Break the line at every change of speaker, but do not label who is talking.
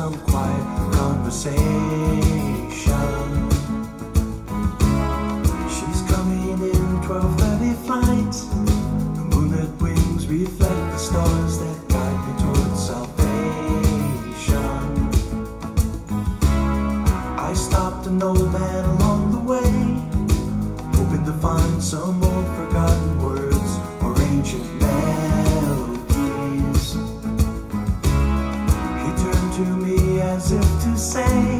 some quiet conversation. She's coming in 12:30 flight. The moonlit wings reflect the stars that guide me towards salvation. I stopped an old man along the way, hoping to find some old forgotten words or ancient to say,